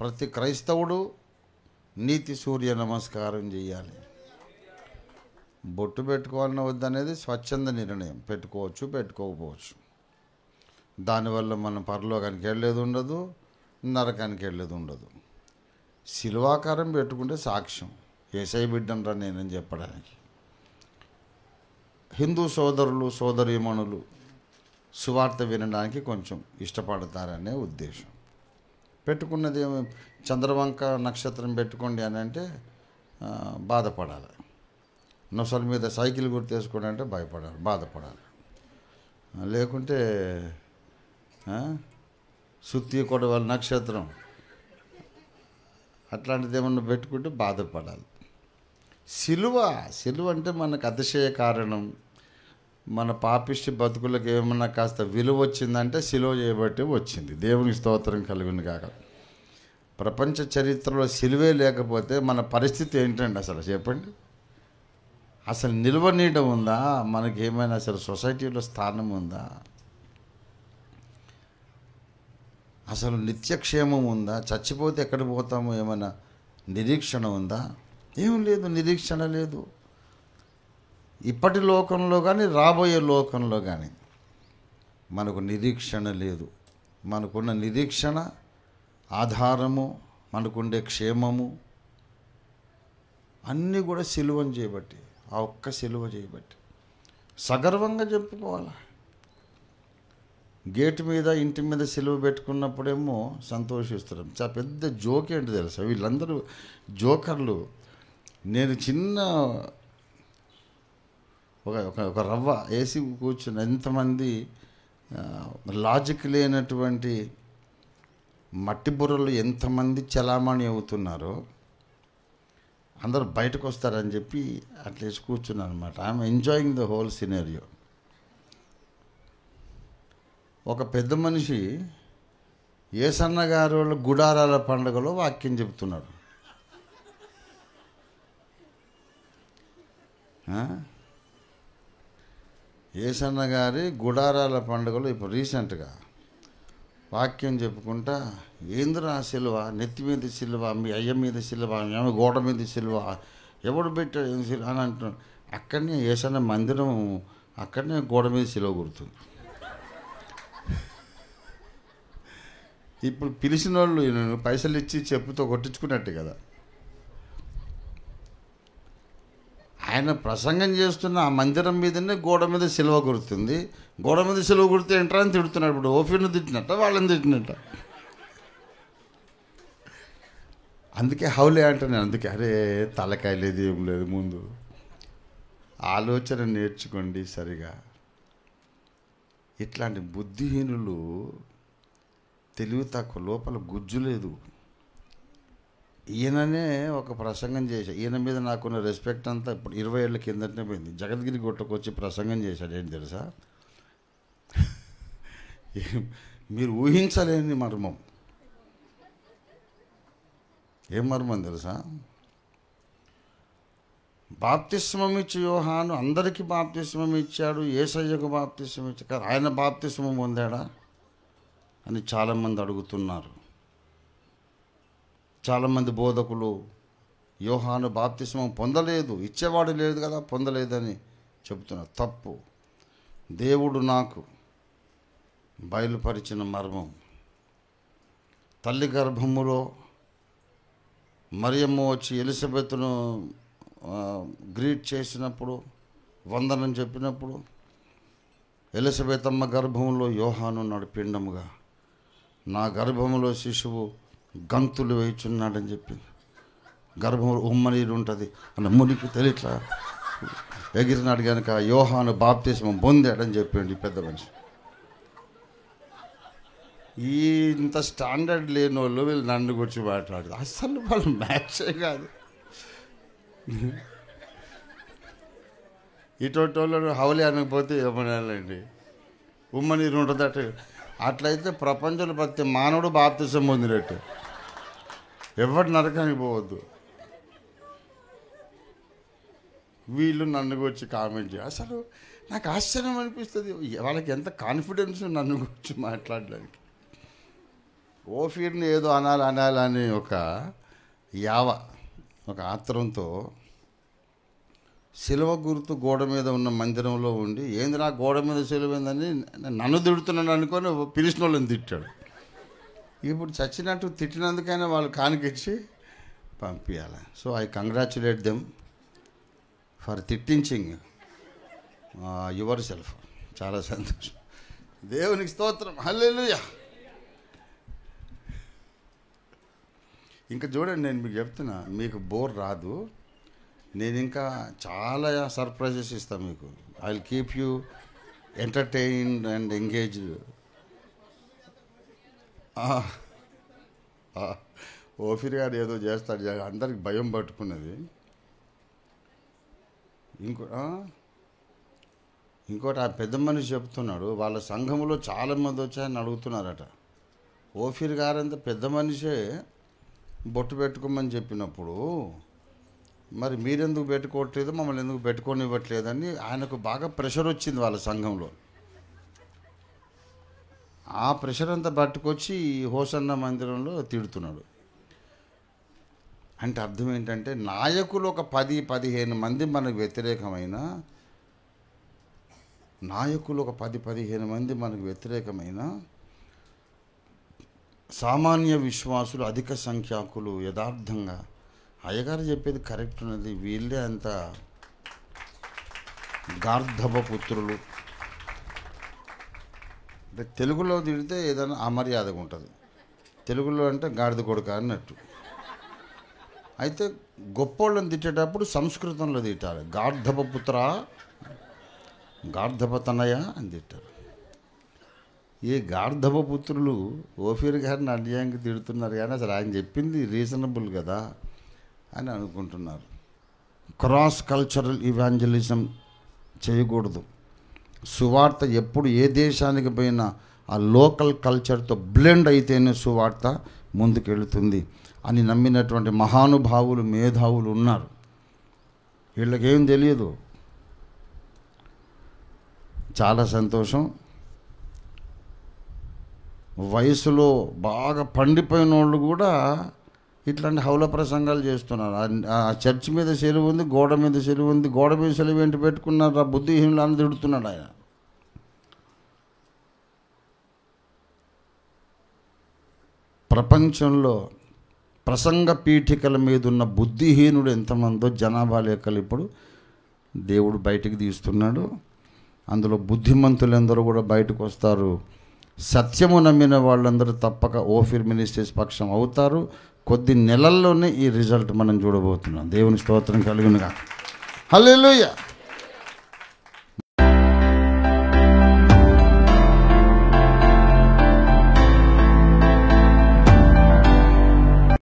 ప్రతి క్రైస్తవుడు నీతి సూర్య నమస్కారం చేయాలి. బొట్టు పెట్టుకోవాలని వద్దనేది స్వచ్ఛంద నిర్ణయం. పెట్టుకోవచ్చు పెట్టుకోకపోవచ్చు. దానివల్ల మనం పరలోకానికి వెళ్ళేది ఉండదు నరకానికి వెళ్ళేది ఉండదు. శిలువాకారం పెట్టుకుంటే సాక్ష్యం. ఏసై బిడ్డనరా నేనని చెప్పడానికి. హిందూ సోదరులు సోదరీమణులు సువార్త వినడానికి కొంచెం ఇష్టపడతారనే ఉద్దేశం. పెట్టుకున్నది చంద్రవంక నక్షత్రం పెట్టుకోండి అని అంటే బాధపడాలి. నొసల మీద సైకిల్ గుర్తేసుకోండి అంటే భయపడాలి బాధపడాలి. లేకుంటే సుత్తి కొడవల నక్షత్రం. అట్లాంటిది ఏమన్నా పెట్టుకుంటే బాధపడాలి. సిలువ సిలువ అంటే మనకు అతిశయ కారణం. మన పాపిష్టి బతుకులకు ఏమన్నా కాస్త విలువ వచ్చిందంటే సిలువ చేయబట్టి వచ్చింది. దేవునికి స్తోత్రం కలిగింది కాక ప్రపంచ చరిత్రలో సిలువే లేకపోతే మన పరిస్థితి ఏంటండి అసలు? చెప్పండి. అసలు నిల్వ నీడ ఉందా? మనకి ఏమైనా అసలు సొసైటీలో స్థానం ఉందా? అసలు నిత్యక్షేమం ఉందా? చచ్చిపోతే ఎక్కడ పోతామో ఏమైనా నిరీక్షణ ఉందా? ఏం లేదు నిరీక్షణ లేదు. ఇప్పటి లోకంలో కానీ రాబోయే లోకంలో కానీ మనకు నిరీక్షణ లేదు. మనకున్న నిరీక్షణ ఆధారము మనకుండే క్షేమము అన్నీ కూడా సిలువని చేయబట్టి ఆ ఒక్క సిలువ చేయబట్టి. సగర్వంగా చెప్పుకోవాలి? గేట్ మీద ఇంటి మీద సిలువ పెట్టుకున్నప్పుడేమో సంతోషిస్తున్నాం చాలా పెద్ద జోక్ ఏంటి తెలుసా? వీళ్ళందరూ జోకర్లు. నేను చిన్న ఒక ఒక ఒక రవ్వ వేసి కూర్చుని ఎంతమంది లాజిక్ లేనటువంటి మట్టి బుర్రలు ఎంతమంది చలామణి అవుతున్నారో అందరూ బయటకు వస్తారని చెప్పి అట్లేసి కూర్చున్నాను అనమాట I'm enjoying the whole scenario ఒక పెద్ద మనిషి ఏసన్న సన్నగారు వాళ్ళ గుడారాల పండుగలో వాక్యం చెబుతున్నాడు ఏసన్న గారి గుడారాల పండుగలో ఇప్పుడు రీసెంట్గా వాక్యం చెప్పుకుంటా ఏంద్రా సిలువ? నెత్తి మీద సిలువ? మీ అయ్య మీద సిలువ? మేము గోడ మీద సిలువ? ఎవడు పెట్టాడు? ఏం సిలువ? అని అంటున్నాడు. అక్కడనే ఏసన్న మందిరం అక్కడనే గోడ మీద సిలువ గుర్తుంది. ఇప్పుడు పిలిచిన వాళ్ళు పైసలు ఇచ్చి చెప్పుతో కొట్టించుకున్నట్టు కదా. ఆయన ప్రసంగం చేస్తున్న ఆ మందిరం మీదనే గోడ మీద సిలువ గుర్తుంది. గోడ మీద సిలువ కుడితే ఏంట్రా అని తిడుతున్నాడు. ఇప్పుడు ఓఫీని తిట్టినట్ట వాళ్ళని తిట్టినట్ట. అందుకే హౌలే అంటే నేను అందుకే అరే తలకాయ లేదు ఏం లేదు ముందు. ఆలోచన నేర్చుకోండి సరిగా. ఇట్లాంటి బుద్ధిహీనులు తెలివి తక్కువ లోపల గుజ్జు లేదు. ఈయననే ఒక ప్రసంగం చేశాడు ఈయన మీద నాకున్న రెస్పెక్ట్ అంతా ఇప్పుడు ఇరవై ఏళ్ళ కిందటనే పోయింది. జగద్గిరి గుట్టకొచ్చి ప్రసంగం చేశాడు. ఏంటి తెలుసా? మీరు ఊహించలేని మర్మం. ఏం మర్మం తెలుసా? బాప్తిస్మం ఇచ్చి యోహాను అందరికీ బాప్తిస్మం ఇచ్చాడు. ఏసయ్యకు బాప్తిస్మం ఇచ్చాడు. ఆయన బాప్తిస్మం పొందాడా? అని చాలామంది అడుగుతున్నారు. చాలామంది బోధకులు యోహాను బాప్తిస్మం పొందలేదు ఇచ్చేవాడు లేదు కదా పొందలేదని చెబుతున్నారు. తప్పు. దేవుడు నాకు బయలుపరిచిన మర్మం. తల్లి గర్భములో మరియమ్మ వచ్చి ఎలిజబెత్ను గ్రీట్ చేసినప్పుడు వందనం చెప్పినప్పుడు ఎలిజబెత్ అమ్మ గర్భంలో యోహాను ఉన్నాడు పిండముగా. నా గర్భంలో శిశువు గంతులు వేయుచున్నాడని చెప్పింది. గర్భంలో ఉమ్మనీరు ఉంటుంది. అన్న మునికి తెలియట్లా ఎగిరినాడు కనుక యోహాను బాప్తీసం పొందాడని చెప్పిండు ఈ పెద్ద మనిషి. ఈ ఇంత స్టాండర్డ్ లేని వాళ్ళు వీళ్ళు నన్ను గురించి మాట్లాడదు అసలు వాళ్ళు మ్యాచే కాదు. ఇటువంటి వాళ్ళు హౌలి అనకపోతే ఏమనాలండి? ఉమ్మనీరు ఉంటుందట. అట్లయితే ప్రపంచంలో ప్రతి మానవుడు బాప్తిసం పొందినట్టు. ఎవరు నరకానికి పోవద్దు. వీళ్ళు నన్ను గురించి కామెంట్ చేయ అసలు నాకు ఆశ్చర్యం అనిపిస్తుంది. వాళ్ళకి ఎంత కాన్ఫిడెన్స్ నన్ను గురించి మాట్లాడడానికి. ఓఫీర్ని ఏదో అనాలి అనాలని ఒక యావ ఒక ఆత్రంతో సిలువ గుర్తు గోడ మీద ఉన్న మందిరంలో ఉండి ఏంది నా గోడ మీద సిలువ ఏందని నన్ను తిడుతున్నాడు అనుకొని పిలిచిన వాళ్ళని తిట్టాడు. ఇప్పుడు చచ్చినట్టు తిట్టినందుకైనా వాళ్ళు కానికిచ్చి పంపించాలి so I congratulate them for తిట్టించింగ్ your self. చాలా సంతోషం. దేవునికి స్తోత్రం. హల్లెలుయా ఇంకా చూడండి నేను మీకు చెప్తున్నా మీకు బోర్ రాదు. నేను ఇంకా చాలా సర్ప్రైజెస్ ఇస్తాను మీకు. I will keep you entertained and engaged ఓఫీర్ గారు ఏదో చేస్తాడు. అందరికి భయం పట్టుకున్నది. ఇంకో ఇంకోటి ఆ పెద్ద మనిషి చెప్తున్నాడు వాళ్ళ సంఘంలో చాలామంది వచ్చాయని అడుగుతున్నారట. ఓఫీర్ గారంత పెద్ద మనిషే బొట్టు పెట్టుకోమని చెప్పినప్పుడు మరి మీరెందుకు పెట్టుకోవట్లేదు మమ్మల్ని ఎందుకు పెట్టుకోనివ్వట్లేదని ఆయనకు బాగా ప్రెషర్ వచ్చింది వాళ్ళ సంఘంలో. ఆ ప్రెషర్ అంతా పట్టుకొచ్చి హోసన్న మందిరంలో తిడుతున్నాడు. అంటే అర్థం ఏంటంటే నాయకులు ఒక పది పదిహేను మంది మనకు వ్యతిరేకమైన నాయకులు ఒక పది పదిహేను మంది మనకు వ్యతిరేకమైన సామాన్య విశ్వాసులు అధిక సంఖ్యాకులు యథార్థంగా అయ్యగారు చెప్పేది కరెక్ట్ ఉన్నది వీళ్ళే అంత గార్ధవ పుత్రులు. అంటే తెలుగులో తిడితే ఏదైనా అమర్యాదగా ఉంటుంది. తెలుగులో అంటే గాడిద కొడుక అన్నట్టు. అయితే గొప్పోళ్ళని తిట్టేటప్పుడు సంస్కృతంలో తిట్టాలి. గార్ధప పుత్ర అని తిట్టారు ఈ గార్ధప పుత్రులు ఓఫీర్ గారిని అన్యాయంగా తిడుతున్నారు కానీ అసలు ఆయన చెప్పింది రీజనబుల్ కదా అని అనుకుంటున్నారు. క్రాస్ కల్చరల్ ఇవాంజలిజం చేయకూడదు. సువార్త ఎప్పుడు ఏ దేశానికి పోయినా ఆ లోకల్ కల్చర్తో బ్లెండ్ అయితేనే సువార్త ముందుకెళ్తుంది అని నమ్మినటువంటి మహానుభావులు మేధావులు ఉన్నారు. వీళ్ళకేం తెలియదు. చాలా సంతోషం. వయసులో బాగా పండిపోయిన వాళ్ళు కూడా ఇట్లాంటి హౌల ప్రసంగాలు చేస్తున్నారు. ఆ- చర్చ్ మీద సెలువు ఉంది గోడ మీద సెలువు ఉంది గోడ మీద సెలువు ఏంటి పెట్టుకున్నారు ఆ బుద్ధిహీనులు అని తిడుతున్నాడు ఆయన. ప్రపంచంలో ప్రసంగ పీఠికల మీద ఉన్న బుద్ధిహీనుడు ఎంతమందో జనాభా లెక్కలు ఇప్పుడు దేవుడు బయటికి తీస్తున్నాడు. అందులో బుద్ధిమంతులందరూ కూడా బయటకు వస్తారు. సత్యము నమ్మిన వాళ్ళందరూ తప్పక ఓఫిర్ మినిస్ట్రీస్ పక్షం అవుతారు. కొద్ది నెలల్లోనే ఈ రిజల్ట్ మనం చూడబోతున్నాం. దేవుని స్తోత్రం కలుగునుగా. హల్లెలూయా.